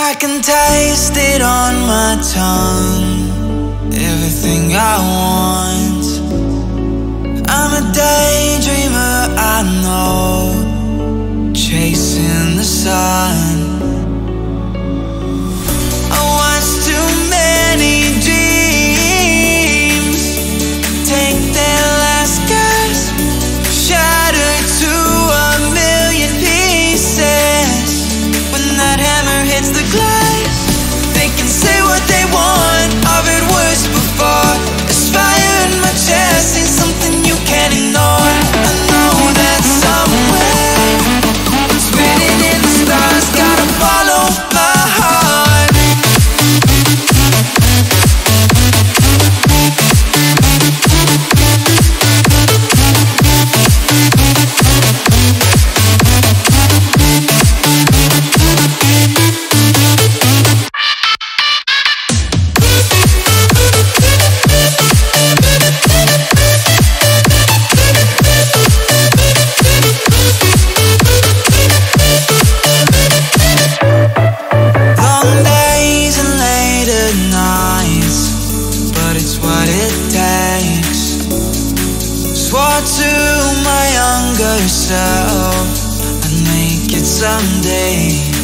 I can taste it on my tongue. Everything I want. I'm a hits the glass. nights, but it's what it takes. Swore to my younger self, I'd make it someday.